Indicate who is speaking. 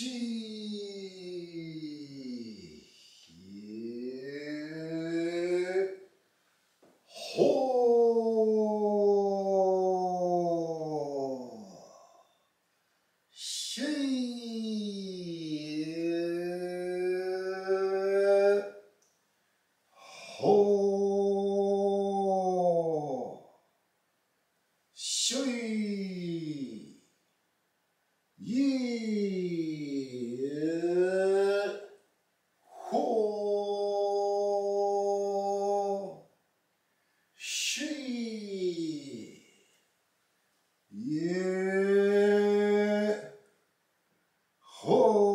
Speaker 1: しほしほしゅい Yeah. Ho.